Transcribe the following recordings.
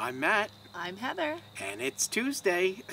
I'm Matt, I'm Heather. and it's Tuesday.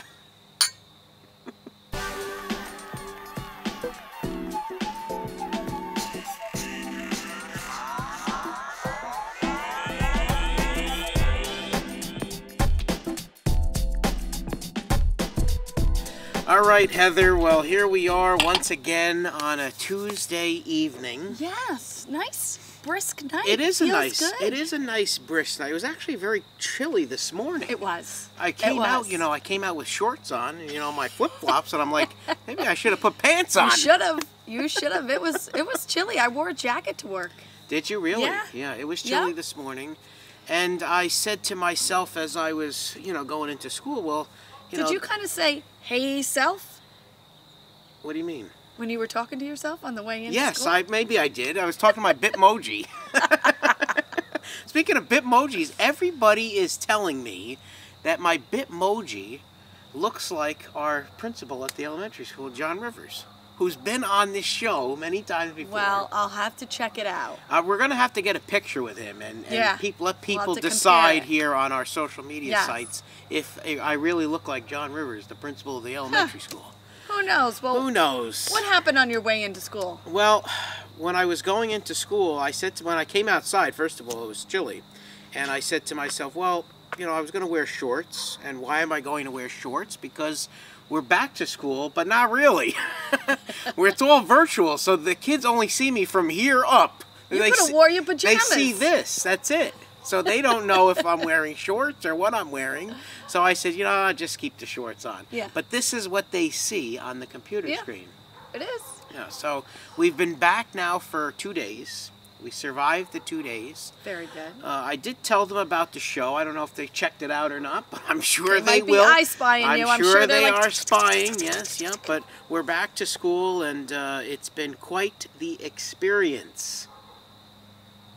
All right, Heather. Well, here we are once again on a Tuesday evening. Yes, nice brisk night. It is a nice. Good. It is a nice brisk night. It was actually very chilly this morning. It was. I came out, you know, I came out with shorts on, you know, my flip flops, and I'm like, maybe I should have put pants on. You should have. You should have. It was. It was chilly. I wore a jacket to work. Did you really? Yeah. Yeah. it was Yeah. chilly this morning, and I said to myself as I was, you know, going into school, well, you Did know, you kind of say "Hey, self" what do you mean? When you were talking to yourself on the way in? Yes. I maybe I did. I was talking to my Bitmoji. Speaking of Bitmojis, everybody is telling me that my Bitmoji looks like our principal at the elementary school, John Rivers, who's been on this show many times before. Well, I'll have to check it out. Uh, we're gonna have to get a picture with him, and, and Yeah. peop- let We'll people decide here on our social media Yes. sites if I really look like John Rivers, the principal of the elementary school. Who knows? Well, Who knows? what happened on your way into school? Well, when I was going into school, I said to when I came outside. First of all, it was chilly, and I said to myself, "Well, you know, I was going to wear shorts, and why am I going to wear shorts? Because we're back to school, but not really. Where it's all virtual, so the kids only see me from here up. You They could have wore your They pajamas. see this. That's it. So they don't know if I'm wearing shorts or what I'm wearing. So I said, you know, I'll just keep the shorts on. Yeah. But this is what they see on the computer Yeah. screen. It is. Yeah, so we've been back now for two days. We survived the two days. Very good. Uh, I did tell them about the show. I don't know if they checked it out or not, but I'm sure They they, might be will. eye spying I'm you. I'm sure, sure they like, are spying. Yes, yeah. But we're back to school, and uh, it's been quite the experience.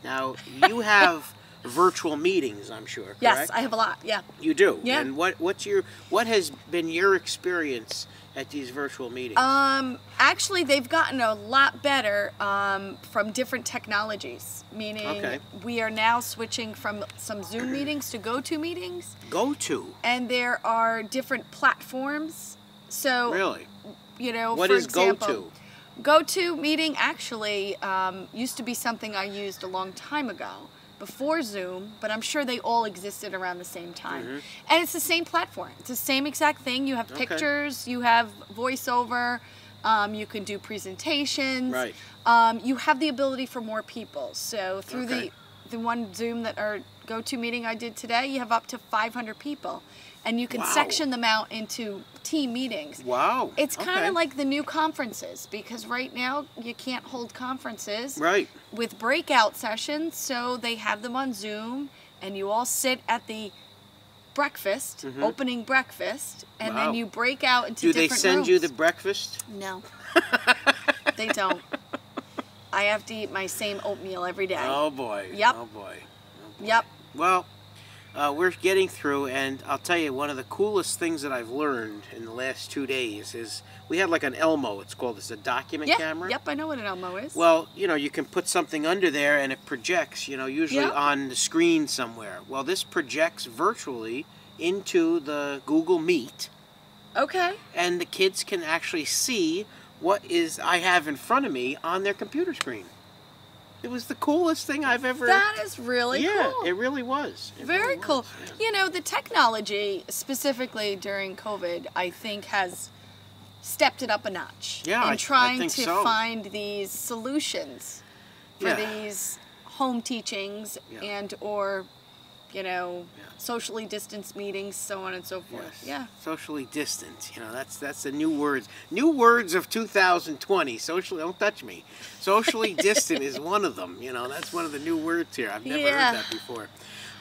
Now you have virtual meetings, I'm sure. Yes. I have a lot. Yeah. You do. Yeah. And what what's your what has been your experience at these virtual meetings? Um, actually, they've gotten a lot better um, from different technologies. Meaning, Okay. we are now switching from some Zoom meetings to GoTo meetings, Go to. and there are different platforms. So, Really? you know, What for is example, GoTo? GoTo meeting actually um, used to be something I used a long time ago before Zoom, but I'm sure they all existed around the same time. And it's the same platform. It's the same exact thing. You have. Okay. pictures, you have voiceover, um, you can do presentations. Right. Um, you have the ability for more people. So through Okay. the the one Zoom that or GoTo meeting I did today, you have up to 500 people, and you can Wow. section them out into team meetings. Wow. It's kind okay. of like the new conferences because right now you can't hold conferences Right. with breakout sessions, so they have them on Zoom and you all sit at the breakfast, mm-hmm. opening breakfast, and. Wow. then you break out into Do they send you the breakfast? No. they don't. I have to eat my same oatmeal every day. Oh boy. Yep. Oh boy. Oh, yep. Well, uh, we're getting through, and I'll tell you one of the coolest things that I've learned in the last two days is we had like an Elmo. It's called. It's a document Yeah. camera. Yep, I know what an Elmo is. Well, you know, you can put something under there and it projects, you know, usually Yeah. on the screen somewhere. Well, this projects virtually into the Google Meet, okay. and the kids can actually see what is I have in front of me on their computer screen. It was the coolest thing I've ever. That is really yeah, cool. it really was. It Very really cool. was, yeah. You know, the technology, specifically during COVID, I think has stepped it up a notch. Yeah, in I- I trying think to so. find these solutions for Yeah. these home teachings Yeah. and or, you know, Yeah. socially distanced meetings, so on and so forth. Yes. Yeah. Socially distant. You know, that's that's the new words. New words of 2020. Socially, don't touch me. Socially distant is one of them. You know, that's one of the new words here. I've never Yeah. heard that before.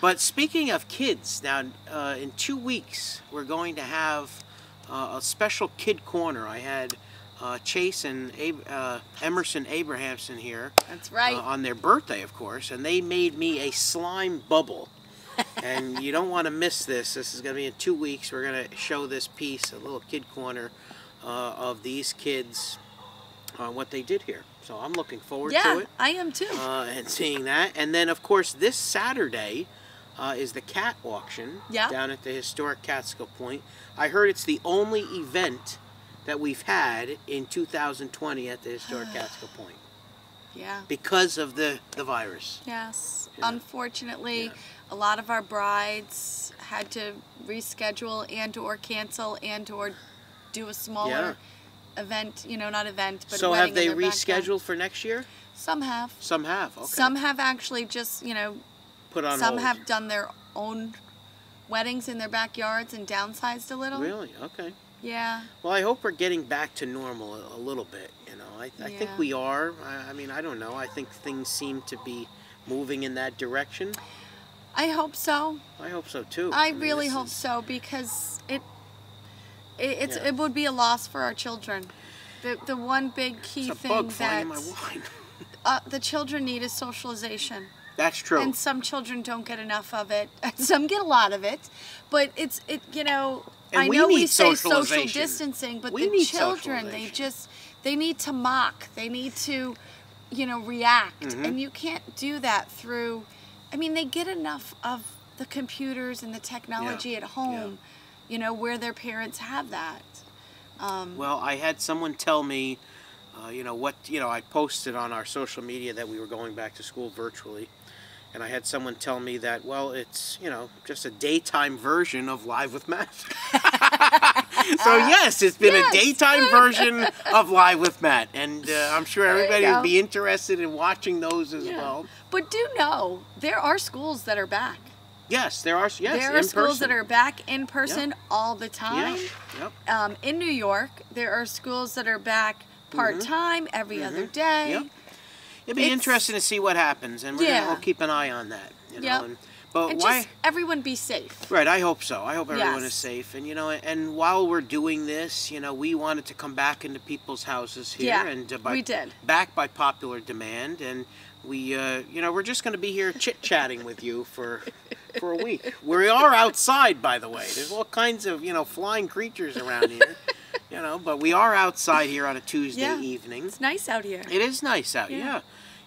But speaking of kids, now uh, in two weeks we're going to have uh, a special kid corner. I had uh, Chase and Ab- uh, Emerson Abrahamson here That's right. uh, on their birthday, of course, and they made me a slime bubble. And you don't want to miss this. This is going to be in two weeks. We're going to show this piece, a little kid corner uh, of these kids, uh, what they did here. So I'm looking forward to yeah, it I am too. uh, and seeing that. And then, of course, this Saturday, uh, is the cat auction Yeah. down at the historic Catskill Point. I heard it's the only event that we've had in 2020 at the historic Catskill Point Yeah. because of the, the virus. Yes. Unfortunately, Yeah. A lot of our brides had to reschedule and or cancel and or do a smaller event, you know, not event, but so have they rescheduled for next year? Some have. Some have. Okay. Some have actually just, you know, put on some hold. have done their own weddings in their backyards and downsized a little. Really? Okay. Yeah. Well, I hope we're getting back to normal a, a little bit. You know, I, I think we are. I, I mean, I don't know. I think things seem to be moving in that direction. I hope so. I hope so too. I mean, really hope is- so because it it, it's, Yeah. it would be a loss for our children. The the one big key thing that in my wine. uh, the children need is socialization. That's true. And some children don't get enough of it. Some get a lot of it. But it's it you know And I we know we say social distancing, but We the children they just they need to mock. They need to you know react. Mm-hmm. And you can't do that through I mean they get enough of the computers and the technology at home, you know, where their parents have that. Um, Well, I had someone tell me, uh, you know, what, you know, I posted on our social media that we were going back to school virtually. And I had someone tell me that, well, it's, you know, just a daytime version of Live with Matt. so, yes, it's been Yes. a daytime version of Live with Matt. And uh, I'm sure everybody would be interested in watching those as Yeah. well. but do know there are schools that are back. Yes, there are, yes, there are schools that are back in person all the time. Yeah, yep. Um, in New York, there are schools that are back part time every other day. Mm-hmm. Yep. It'd be interesting to see what happens, and we're Yeah. gonna we'll keep an eye on that. You know, Yep. and, but And why? just everyone be safe. Right, I hope so. I hope everyone Yes. is safe. And you know, and while we're doing this, you know, we wanted to come back into people's houses here, Yeah, and uh, by, we did. back by popular demand, and we, uh, you know, we're just going to be here chit chatting with you for for a week. We are outside, by the way. There's all kinds of you know flying creatures around here, you know, but we are outside here on a Tuesday Yeah. evening. It's nice out here. It is nice out, Yeah. yeah.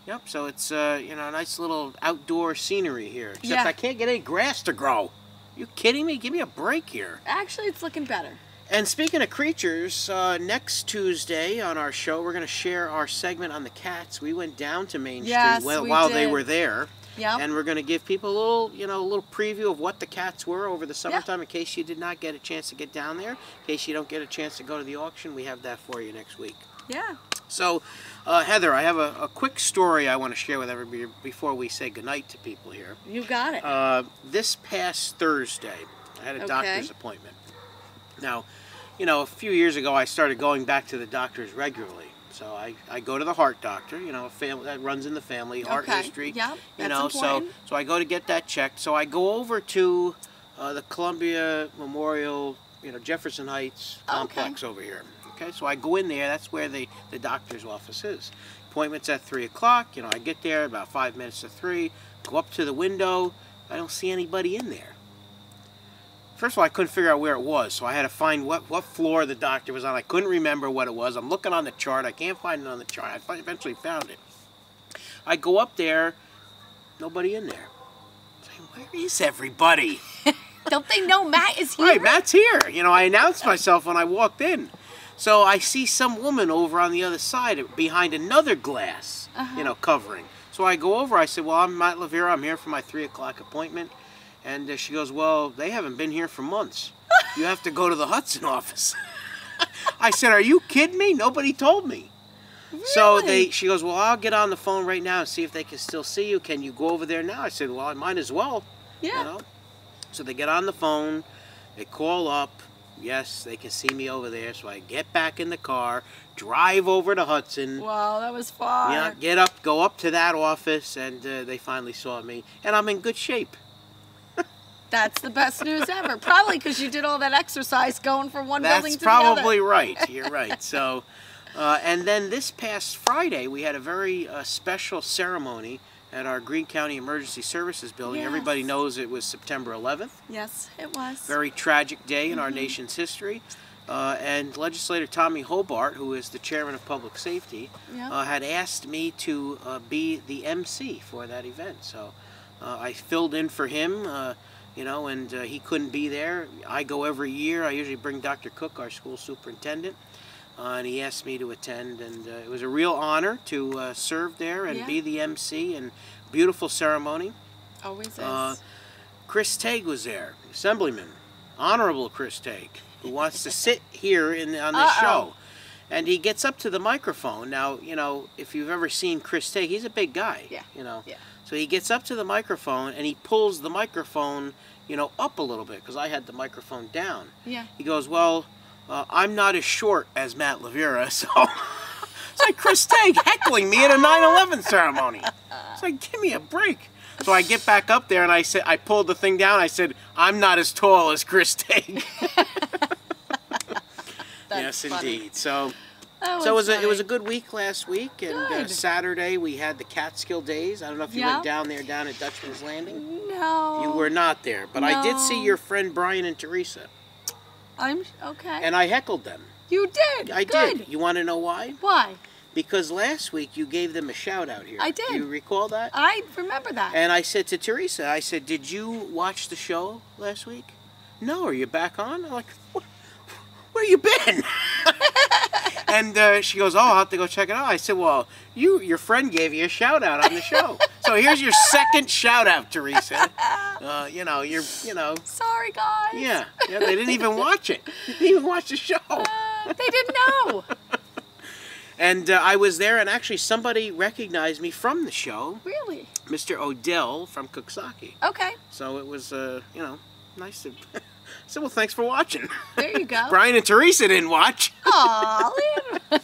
Yep. So it's uh, you know a nice little outdoor scenery here. Except Yeah. I can't get any grass to grow. You kidding me? Give me a break here. Actually, it's looking better. And speaking of creatures, uh, next Tuesday on our show, we're going to share our segment on the cats. We went down to Main Yes, Street while, while they were there, Yep. and we're going to give people a little, you know, a little preview of what the cats were over the summertime. In case you did not get a chance to get down there, in case you don't get a chance to go to the auction, we have that for you next week. yeah. So, uh, Heather, I have a, a quick story I want to share with everybody before we say goodnight to people here. You got it. Uh, this past Thursday, I had a Okay. doctor's appointment. Now, you know, a few years ago, I started going back to the doctors regularly. So I, I go to the heart doctor, you know, family that runs in the family, heart Okay. history. Yep, You know, important. so so I go to get that checked. So I go over to uh, the Columbia Memorial, you know, Jefferson Heights Okay. complex over here. Okay, so I go in there. That's where the the doctor's office is. Appointment's at three o'clock. You know, I get there about five minutes to three. Go up to the window. I don't see anybody in there. First of all, I couldn't figure out where it was, so I had to find what, what floor the doctor was on. I couldn't remember what it was. I'm looking on the chart. I can't find it on the chart. I eventually found it. I go up there, nobody in there. Saying, Where is everybody? Don't they know Matt is here? Right, Matt's here. You know, I announced myself when I walked in. So I see some woman over on the other side behind another glass, Uh-huh. you know, covering. So I go over. I said, "Well, I'm Matt Luvera. I'm here for my three o'clock appointment." And uh, she goes, "Well, they haven't been here for months. You have to go to the Hudson office." I said, "Are you kidding me? Nobody told me." Really? So they, she goes, "Well, I'll get on the phone right now and see if they can still see you. Can you go over there now?" I said, "Well, I might as well." Yeah. You know? So they get on the phone, they call up. Yes, they can see me over there. So I get back in the car, drive over to Hudson. Wow, that was far. Yeah, get up, go up to that office, and uh, they finally saw me, and I'm in good shape. That's the best news ever. Probably because you did all that exercise going from one building That's to probably the other. right. You're right. So, uh, and then this past Friday, we had a very uh, special ceremony at our Greene County Emergency Services Building. Yes. Everybody knows it was September 11th. Yes, it was. very tragic day in Mm-hmm. our nation's history. Uh, and legislator Tommy Hobart, who is the chairman of public safety, Yeah. uh, had asked me to uh, be the MC for that event. So Uh, I filled in for him, uh, you know, and uh, he couldn't be there. I go every year. I usually bring Dr. Cook, our school superintendent, uh, and he asked me to attend, and uh, it was a real honor to uh, serve there and Yeah. be the MC and beautiful ceremony. Always is. Uh, Chris Tague was there, Assemblyman, Honorable Chris Tague, who wants to sit here in on this Uh-oh. show. And he gets up to the microphone. Now, you know, if you've ever seen Chris Tague, he's a big guy. Yeah, You know. yeah. So he gets up to the microphone and he pulls the microphone, you know, up a little bit because I had the microphone down. yeah. He goes, "Well, uh, I'm not as short as Matt Luvera, so." it's like Chris Tague heckling me at a 9/11 ceremony. It's like, give me a break. So I get back up there and I said, I pulled the thing down. I said, I'm not as tall as Chris Tague. Yes, funny. indeed. So, so it was a, it was a good week last week, and uh, Saturday we had the Catskill Days. I don't know if you Yeah. went down there down at Dutchman's Landing. No. You were not there, but I did see your friend Brian and Teresa, I'm okay. and I heckled them. you did. I Good. did. You want to know why? Why? Because last week you gave them a shout out here. I did. You recall that? I remember that. And I said to Teresa, I said, "Did you watch the show last week?" No. Are you back on? I'm like, "Wh- where you been? and uh, she goes, "Oh, I'll have to go check it out." I said, "Well, you, your friend gave you a shout out on the show, so here's your second shout out, Teresa. Uh, you know, you're, you know, Sorry, guys. yeah, yeah. They didn't even watch it. They didn't even watch the show." Uh, they didn't know. And uh, I was there, and actually somebody recognized me from the show, really? Mr. Odell from Coxsackie. Okay. So it was, uh, you know, nice to. Said, well, thanks for watching. There you go. Brian and Teresa didn't watch. Aw,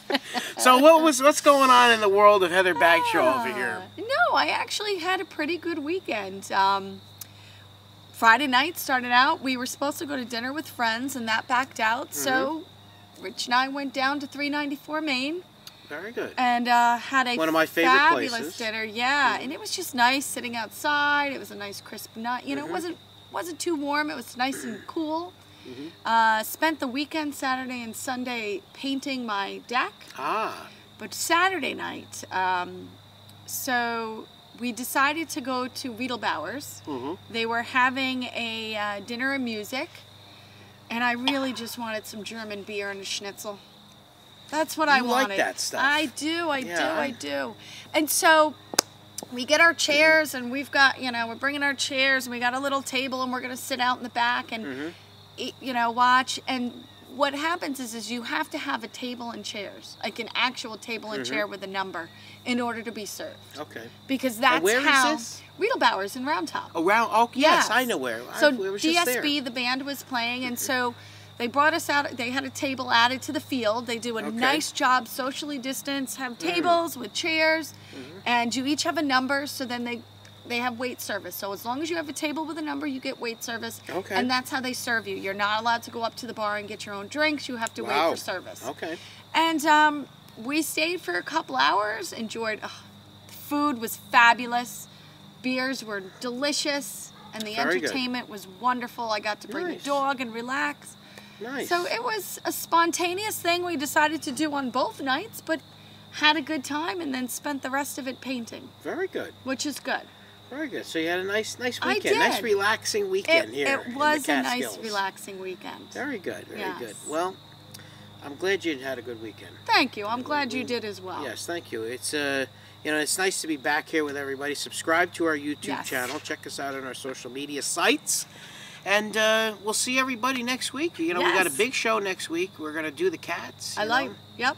So what was what's going on in the world of Heather Bagshaw over here? Uh, No, I actually had a pretty good weekend. Um, Friday night started out. We were supposed to go to dinner with friends, and that backed out. So Mm-hmm. Rich and I went down to 394 Main Very good. and uh, had a One of my favorite fabulous places. Mm-hmm. dinner. Yeah, and it was just nice sitting outside. It was a nice crisp night. You know, Mm-hmm. it wasn't wasn't too warm. It was nice and cool. Mm-hmm. Uh, spent the weekend, Saturday and Sunday, painting my deck. Ah, But Saturday night, um, so we decided to go to Riedlbauer's. Mhm. They were having a uh, dinner and music, and I really just wanted some German beer and a schnitzel. That's what I You like wanted. that stuff. I do, I Yeah, do, I- I do. And so we get our chairs, and we've got, you know, we're bringing our chairs, and we got a little table, and we're gonna sit out in the back and, Mm-hmm. eat, you know, watch. And what happens is, is you have to have a table and chairs, like an actual table and Mm-hmm. chair with a number, in order to be served. okay. Because that's where is how this? Riedlbauer's in Round Top. Around. Oh, yes, I know where. So I was just there. DSB, the band was playing, and so they brought us out. They had a table added to the field. They do a Okay. Mm. nice job, socially distanced, have tables with chairs, Mm-hmm. and you each have a number. So then they they have wait service. So as long as you have a table with a number, you get wait service. Okay. And that's how they serve you. You're not allowed to go up to the bar and get your own drinks. You have to Wow. wait for service. Okay. And um, we stayed for a couple hours, enjoyed. ugh, food was fabulous, beers were delicious, and the Very good. entertainment was wonderful. I got to bring Nice. the dog and relax. Nice. So it was a spontaneous thing we decided to do on both nights, but had a good time and then spent the rest of it painting, Very good. which is good. Very good. So you had a nice, nice weekend. Nice relaxing weekend It, here. it was a nice, relaxing weekend. Very good. Very Yes. good. Well, I'm glad you had a good weekend. Thank you. I'm glad you did as well. Yes, thank you. It's uh, you know, it's nice to be back here with everybody. Subscribe to our YouTube Yes. channel. Check us out on our social media sites, and uh, we'll see everybody next week. You know, we got a big show next week. We're gonna do the cats. I like. know. Yep.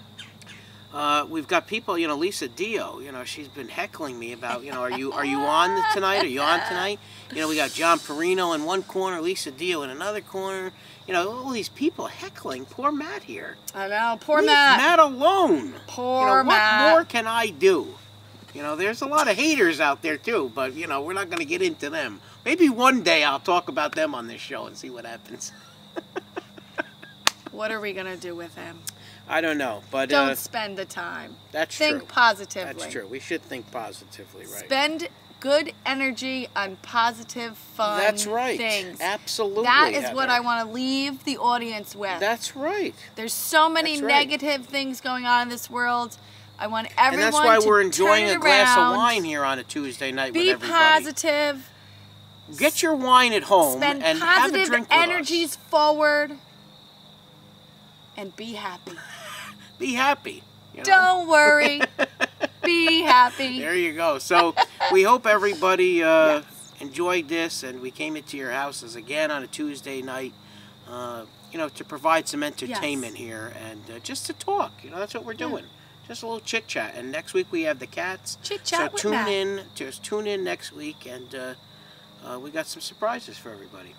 Uh, we've got people. You know, Lisa Dio. You know, she's been heckling me about. You know, are you are you on tonight? Are you on tonight? You know, we got John Perino in one corner, Lisa Dio in another corner. You know, all these people heckling. Poor Matt here. I know. Poor Leave Matt. Matt alone. Poor you know, what more can I do? You know, there's a lot of haters out there too, but you know, we're not going to get into them. Maybe one day I'll talk about them on this show and see what happens. What are we gonna do with him? I don't know, but Don't uh, spend the time. that's Think true. positively. That's true. We should think positively, right? Spend good energy on positive, fun That's right. things. Absolutely. That is what I want to leave the audience with. That's right. There's so many right. negative things going on in this world. I want and that's why we're enjoying a glass around, of wine here on a Tuesday night Be with everybody. positive. Get your wine at home Spend and have a positive drink with energies forward. And be happy. Be happy. you know? Don't worry. be happy. There you go. So we hope everybody uh, Yes. enjoyed this, and we came into your houses again on a Tuesday night. Uh, you know, to provide some entertainment here and uh, just to talk. You know, that's what we're Yeah. Just a little chit chat. And next week we have the cats. Chit So chat with tune Matt. in. Just tune in next week, and uh, uh, we got some surprises for everybody.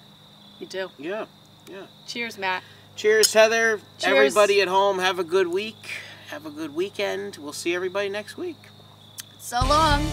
You do. Yeah. Yeah. Cheers, Matt. Cheers, Heather. Cheers. Everybody at home, have a good week. Have a good weekend. We'll see everybody next week. So long.